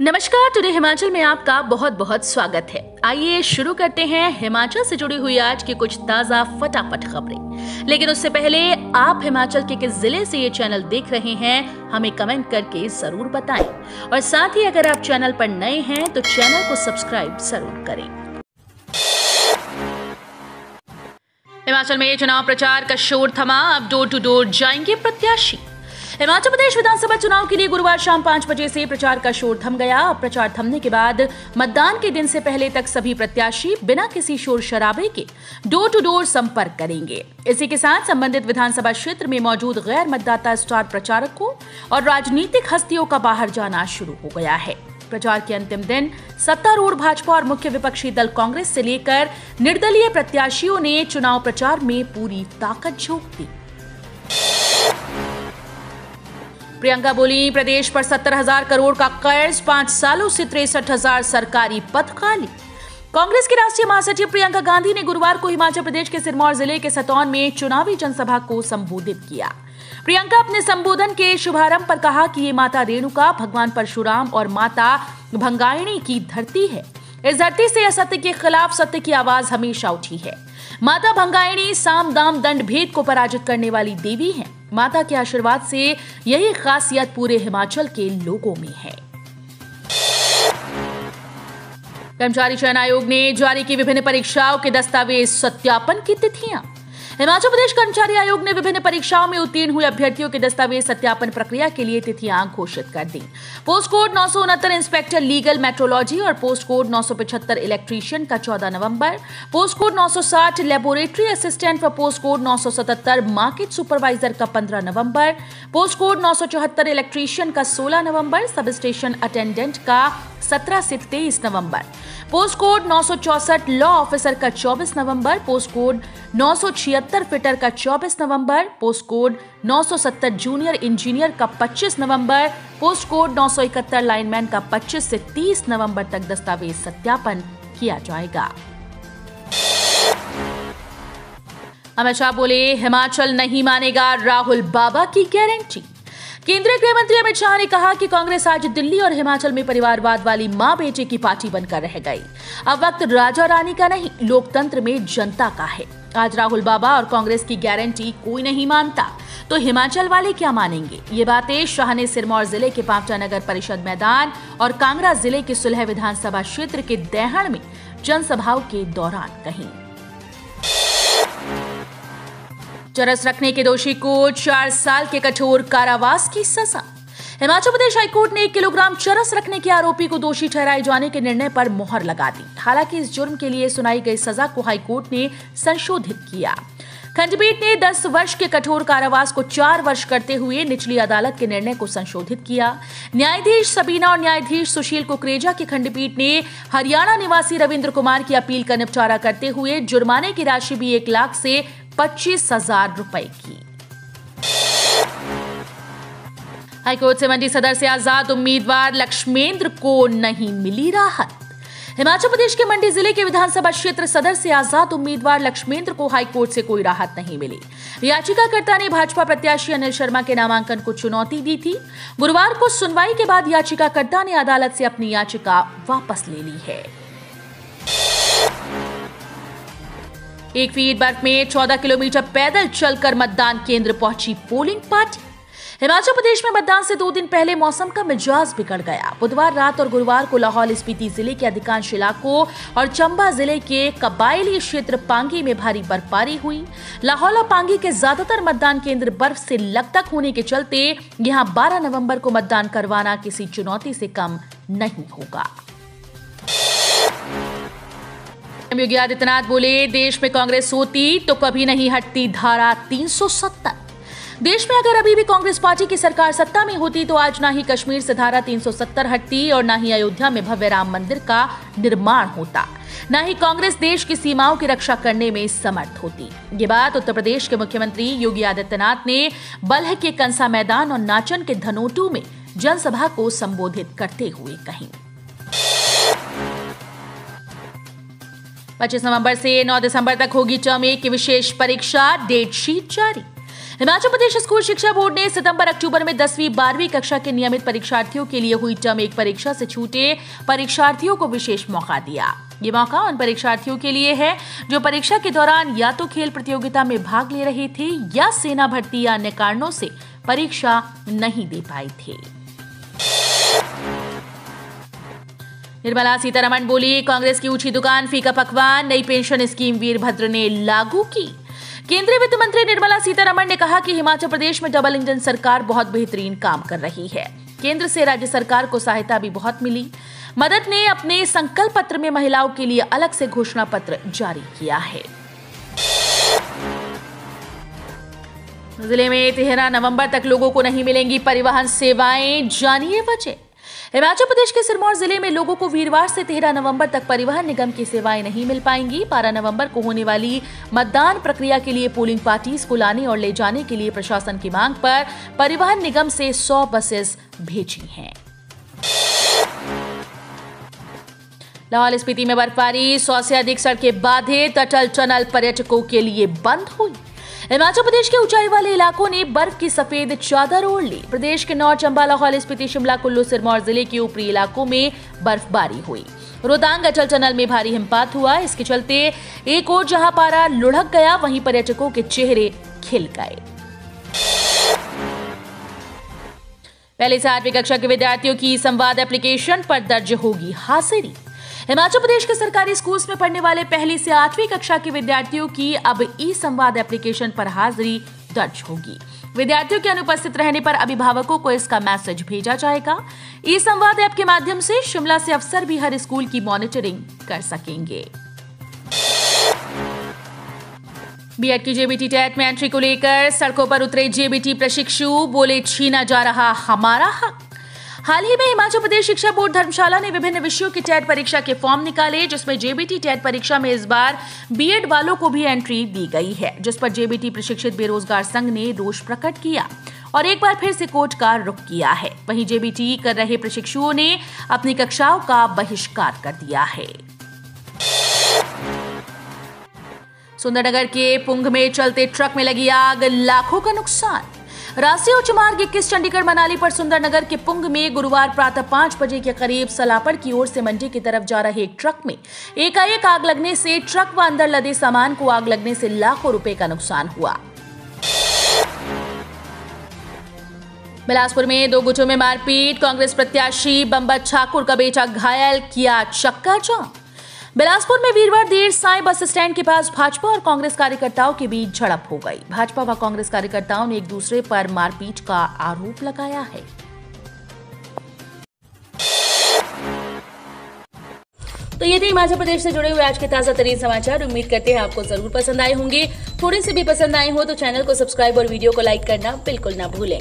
नमस्कार टुडे हिमाचल में आपका बहुत बहुत स्वागत है। आइए शुरू करते हैं हिमाचल से जुड़ी हुई आज की कुछ ताज़ा, फटाफट खबरें। लेकिन उससे पहले आप हिमाचल के किस ज़िले से ये चैनल देख रहे हैं, हमें कमेंट करके ज़रूर बताएँ। और साथ ही अगर आप चैनल पर नए हैं तो चैनल को सब्सक्राइब ज़रूर करें। हिमाचल में चुनाव प्रचार का शोर थमा, अब डोर टू डोर जाएँगे प्रत्याशी। हिमाचल प्रदेश विधानसभा चुनाव के लिए गुरुवार शाम पाँच बजे से प्रचार का शोर थम गया। प्रचार थमने के बाद मतदान के दिन से पहले तक सभी प्रत्याशी बिना किसी शोर शराबे के डोर टू डोर संपर्क करेंगे। इसी के साथ संबंधित विधानसभा क्षेत्र में मौजूद गैर मतदाता स्टार प्रचारकों और राजनीतिक हस्तियों का बाहर जाना शुरू हो गया है। प्रचार के अंतिम दिन सत्तारूढ़ भाजपा और मुख्य विपक्षी दल कांग्रेस से लेकर निर्दलीय प्रत्याशियों ने चुनाव प्रचार में पूरी ताकत झोंक दी। प्रियंका बोली, प्रदेश पर सत्तर हज़ार करोड़ का कर्ज, पाँच सालों से तिरसठ हज़ार सरकारी पद खाली। कांग्रेस की राष्ट्रीय महासचिव प्रियंका गांधी ने गुरुवार को हिमाचल प्रदेश के सिरमौर ज़िले के सतौन में चुनावी जनसभा को संबोधित किया। प्रियंका अपने संबोधन के शुभारंभ पर कहा कि ये माता रेणुका, भगवान परशुराम और माता भंगायणी की धरती है। इस धरती से असत्य के खिलाफ सत्य की आवाज़ हमेशा उठी है। माता भंगायणी साम दाम दंड भेद को पराजित करने वाली देवी है। माता के आशीर्वाद से यही खासियत पूरे हिमाचल के लोगों में है। कर्मचारी चयन आयोग ने जारी की विभिन्न परीक्षाओं के दस्तावेज़ सत्यापन की तिथियाँ। हिमाचल प्रदेश कर्मचारी आयोग ने विभिन्न परीक्षाओं में उत्तीर्ण हुए अभ्यर्थियों के दस्तावेज़ सत्यापन प्रक्रिया के लिए तिथियाँ घोषित कर दी। पोस्ट कोड नौ इंस्पेक्टर लीगल मेट्रोलॉजी और पोस्ट कोड नौ सौ पचहत्तर इलेक्ट्रीशियन का 14 नवंबर। पोस्ट कोड 960 लेबोरेटरी असिस्टेंट व पोस्ट कोड नौ सौ सतहत्तर मार्केट सुपरवाइजर का 15 नवंबर। पोस्ट कोड नौ सौ चौहत्तर इलेक्ट्रीशियन का 16 नवंबर। सब स्टेशन अटेंडेंट का 17 से 23 नवंबर। पोस्ट कोड नौ लॉ ऑफिसर का 24 नवंबर पोस्ट कोड नौ फिटर का 24 नवंबर पोस्ट कोड 970 जूनियर इंजीनियर का 25 नवंबर पोस्ट कोड नौ सौ इकहत्तर लाइनमैन का 25 से 30 नवंबर तक दस्तावेज़ सत्यापन किया जाएगा। अमित शाह बोले, हिमाचल नहीं मानेगा राहुल बाबा की गारंटी केंद्रीय गृह मंत्री अमित शाह ने कहा कि कांग्रेस आज दिल्ली और हिमाचल में परिवारवाद वाली माँ बेटे की पार्टी बनकर रह गई। अब वक्त राजा रानी का नहीं, लोकतंत्र में जनता का है। आज राहुल बाबा और कांग्रेस की गारंटी कोई नहीं मानता। तो हिमाचल वाले क्या मानेंगे? ये बातें शाह ने सिरमौर ज़िले के पावटा नगर परिषद मैदान और कांगड़ा ज़िले के सुलह विधानसभा क्षेत्र के दहण में जनसभाओं के दौरान कही। चरस रखने के दोषी को चार साल के कठोर कारावास की सजा। हिमाचल प्रदेश हाईकोर्ट ने एक किलोग्राम चरस रखने के आरोपी को दोषी ठहराए जाने के निर्णय पर मोहर लगा दी। हालाँकि इस जुर्म के लिए सुनाई गई सजा को हाईकोर्ट ने संशोधित किया। खंडपीठ ने 10 वर्ष के कठोर कारावास को चार वर्ष करते हुए निचली अदालत के निर्णय को संशोधित किया। न्यायाधीश सबीना और न्यायाधीश सुशील कुकरेजा की खंडपीठ ने हरियाणा निवासी रविंद्र कुमार की अपील का निपटारा करते हुए जुर्माने की राशि भी एक लाख से पच्चीस हज़ार रुपए की। हाईकोर्ट से मंडी सदर से आज़ाद उम्मीदवार लक्ष्मेंद्र को नहीं मिली राहत। हिमाचल प्रदेश के मंडी ज़िले के विधानसभा क्षेत्र सदर से आज़ाद उम्मीदवार लक्ष्मेंद्र को हाईकोर्ट से कोई राहत नहीं मिली। याचिकाकर्ता ने भाजपा प्रत्याशी अनिल शर्मा के नामांकन को चुनौती दी थी। गुरुवार को सुनवाई के बाद याचिकाकर्ता ने अदालत से अपनी याचिका वापस ले ली है। एक फीट बर्फ़ में 14 किलोमीटर पैदल चलकर मतदान केंद्र पहुँची पोलिंग पार्टी। हिमाचल प्रदेश में मतदान से दो दिन पहले मौसम का मिजाज बिगड़ गया। बुधवार रात और गुरुवार को लाहौल स्पीति ज़िले के अधिकांश इलाकों और चंबा ज़िले के कबायली क्षेत्र पांगी में भारी बर्फबारी हुई। लाहौल और पांगी के ज़्यादातर मतदान केंद्र बर्फ़ से लकतक होने के चलते यहाँ 12 नवंबर को मतदान करवाना किसी चुनौती से कम नहीं होगा। योगी आदित्यनाथ बोले, देश में कांग्रेस होती तो कभी नहीं हटती धारा 370 देश में अगर अभी भी कांग्रेस पार्टी की सरकार सत्ता में होती तो आज ना ही कश्मीर से धारा 370 हटती और ना ही अयोध्या में भव्य राम मंदिर का निर्माण होता। न ही कांग्रेस देश की सीमाओं की रक्षा करने में समर्थ होती। ये बात उत्तर प्रदेश के मुख्यमंत्री योगी आदित्यनाथ ने बल्ह के कंसा मैदान और नाचन के धनोटू में जनसभा को संबोधित करते हुए कही। 25 नवंबर से 9 दिसंबर तक होगी टर्म ए की विशेष परीक्षा, डेट शीट जारी। हिमाचल प्रदेश स्कूल शिक्षा बोर्ड ने सितंबर अक्टूबर में दसवीं, बारहवीं कक्षा के नियमित परीक्षार्थियों के लिए हुई टर्म एक परीक्षा से छूटे परीक्षार्थियों को विशेष मौका दिया। ये मौका उन परीक्षार्थियों के लिए है जो परीक्षा के दौरान या तो खेल प्रतियोगिता में भाग ले रहे थे या सेना भर्ती या अन्य कारणों से परीक्षा नहीं दे पाए थे। निर्मला सीतारमण बोली, कांग्रेस की ऊँची दुकान, फीका पकवान, नई पेंशन स्कीम वीरभद्र ने लागू की। केंद्रीय वित्त मंत्री निर्मला सीतारमण ने कहा कि हिमाचल प्रदेश में डबल इंजन सरकार बहुत बेहतरीन काम कर रही है। केंद्र से राज्य सरकार को सहायता भी बहुत मिली। मदद ने अपने संकल्प पत्र में महिलाओं के लिए अलग से घोषणा पत्र जारी किया है। ज़िले में तेरह नवंबर तक लोगों को नहीं मिलेंगी परिवहन सेवाएँ, जानिए वजह। हिमाचल प्रदेश के सिरमौर ज़िले में लोगों को वीरवार से तेरह नवंबर तक परिवहन निगम की सेवाएँ नहीं मिल पाएँगी। बारह नवंबर को होने वाली मतदान प्रक्रिया के लिए पोलिंग पार्टीज़ को लाने और ले जाने के लिए प्रशासन की मांग पर परिवहन निगम से 100 बसेस भेजी हैं। लाहौल स्पीति में बर्फबारी, सौ से अधिक सड़कें बाधित, अटल टनल पर्यटकों के लिए बंद हुई। हिमाचल प्रदेश के ऊंचाई वाले इलाकों ने बर्फ़ की सफ़ेद चादर ओढ़ ली। प्रदेश के नौ चंबा, लाहौल स्पीति, शिमला, कुल्लू, सिरमौर ज़िले के ऊपरी इलाकों में बर्फबारी हुई। रोहतांग अटल टनल में भारी हिमपात हुआ। इसके चलते एक और जहाँ पारा लुढ़क गया, वहीं पर्यटकों के चेहरे खिल गए। पहले से आठवीं कक्षा के विद्यार्थियों की संवाद एप्लीकेशन पर दर्ज होगी हाजिरी। हिमाचल प्रदेश के सरकारी स्कूल में पढ़ने वाले पहली से आठवीं कक्षा के विद्यार्थियों की अब ई संवाद एप्लीकेशन पर हाजिरी दर्ज होगी। विद्यार्थियों के अनुपस्थित रहने पर अभिभावकों को इसका मैसेज भेजा जाएगा। ई संवाद ऐप के माध्यम से शिमला से अफसर भी हर स्कूल की मॉनिटरिंग कर सकेंगे। बीएड की जेबीटी टेट में एंट्री को लेकर सड़कों पर उतरे जेबीटी प्रशिक्षु, बोले, छीना जा रहा हमारा हक। हाल ही में हिमाचल प्रदेश शिक्षा बोर्ड धर्मशाला ने विभिन्न विषयों की टेट परीक्षा के फॉर्म निकाले, जिसमें जेबीटी टेट परीक्षा में इस बार बीएड वालों को भी एंट्री दी गई है, जिस पर जेबीटी प्रशिक्षित बेरोजगार संघ ने रोष प्रकट किया और एक बार फिर से कोर्ट का रुख किया है। वहीं जेबीटी कर रहे प्रशिक्षुओं ने अपनी कक्षाओं का बहिष्कार कर दिया है। सुंदरनगर के पुंग में चलते ट्रक में लगी आग, लाखों का नुकसान। राष्ट्रीय उच्च मार्ग इक्कीस चंडीगढ़ मनाली पर सुंदरनगर के पुंग में गुरुवार प्रातः पाँच बजे के करीब सलापड़ की ओर से मंडी की तरफ़ जा रहे एक ट्रक में एकाएक आग लगने से ट्रक व अंदर लदे सामान को आग लगने से लाखों रुपए का नुकसान हुआ। बिलासपुर में दो गुटों में मारपीट, कांग्रेस प्रत्याशी बम्बत ठाकुर का बेटा घायल, किया चक्का जाम बिलासपुर में वीरवार देर साय बस स्टैंड के पास भाजपा और कांग्रेस कार्यकर्ताओं के बीच झड़प हो गई। भाजपा व कांग्रेस कार्यकर्ताओं ने एक दूसरे पर मारपीट का आरोप लगाया है। तो ये थे हिमाचल प्रदेश से जुड़े हुए आज के ताज़ा तरीन समाचार। उम्मीद करते हैं आपको ज़रूर पसंद आए होंगे। थोड़े से भी पसंद आए हो तो चैनल को सब्सक्राइब और वीडियो को लाइक करना बिल्कुल ना भूलें।